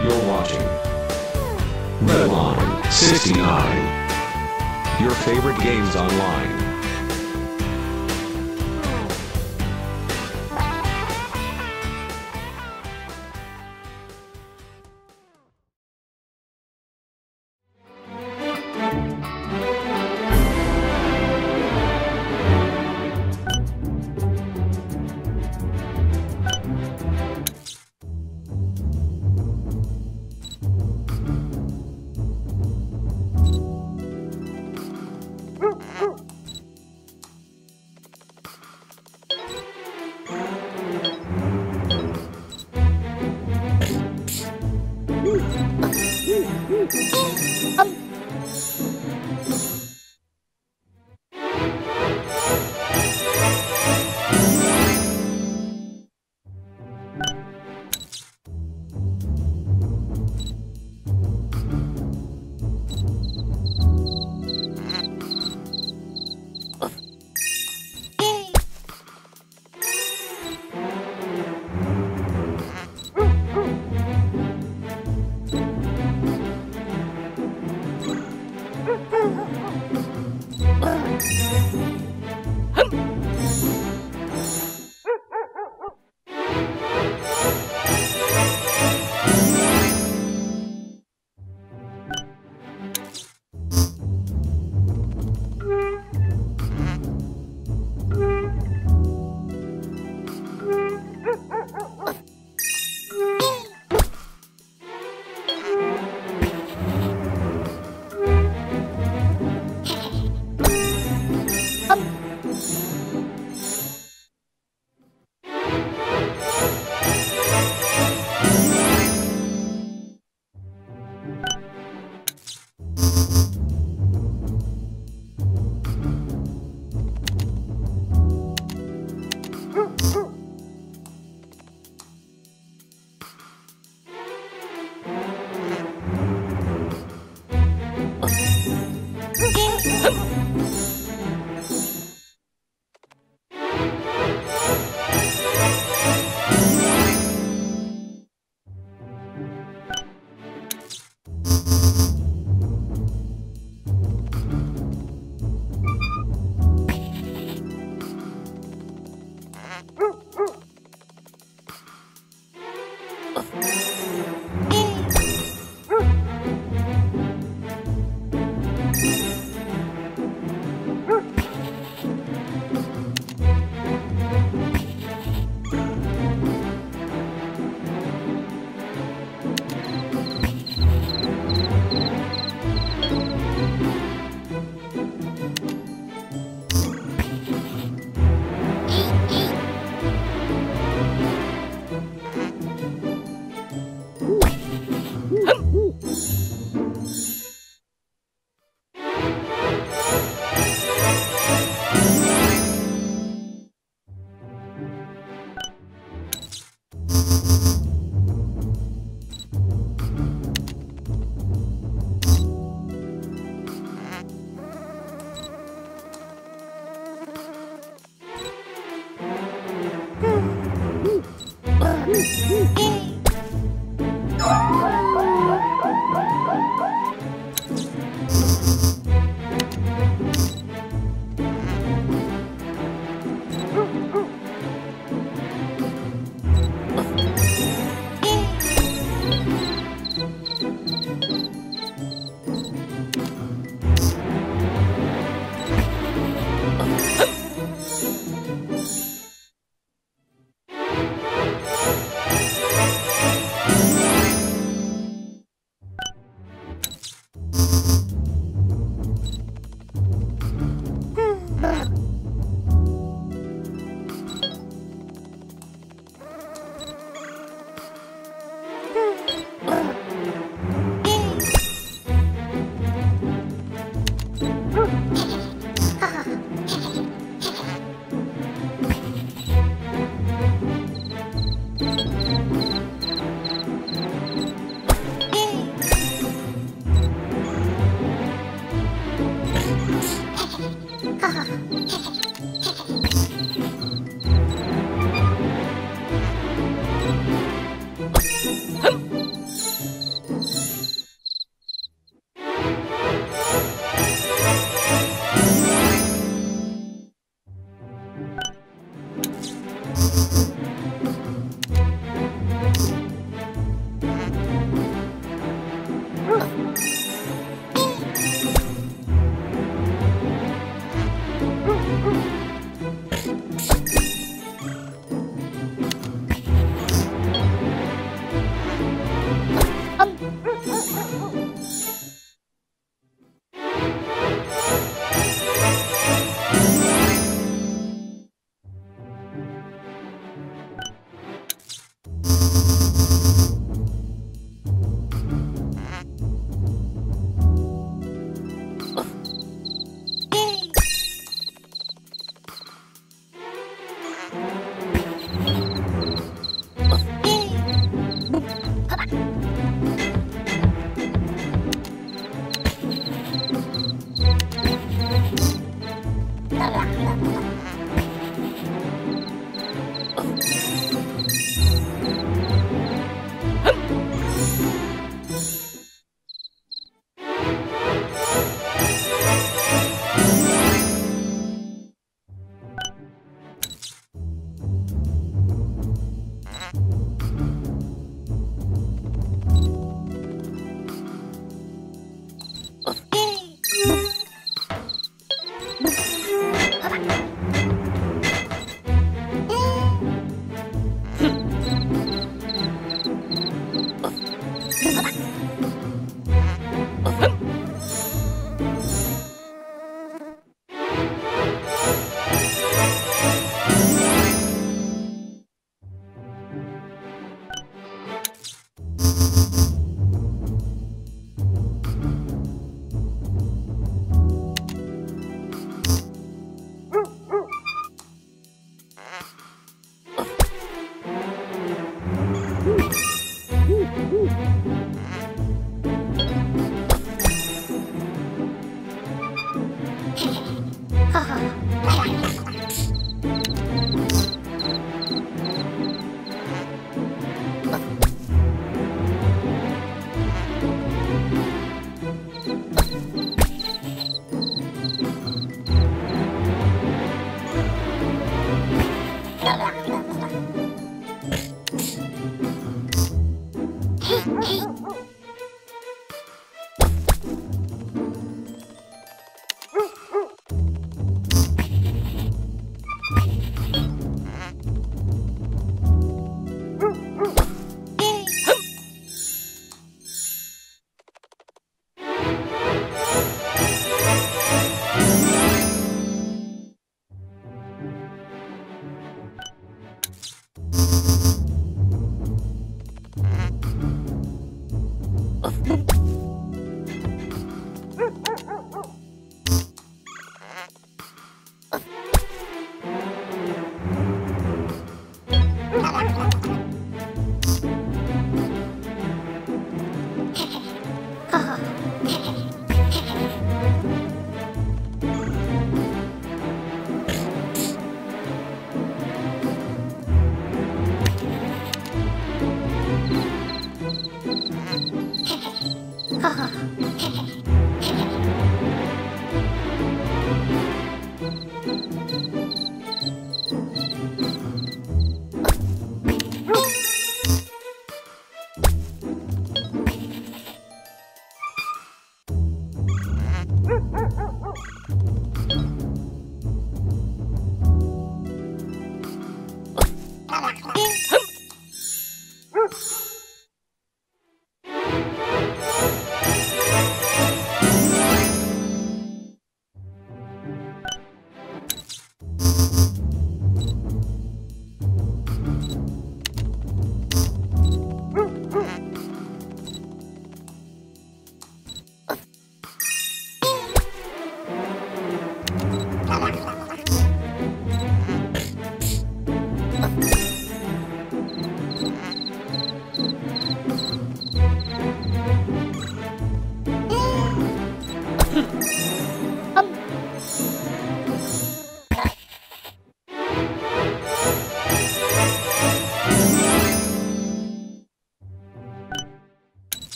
You're watching Redline 69. Your favorite games online.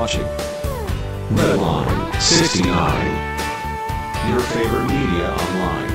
Watching. Redline 69. Your favorite media online.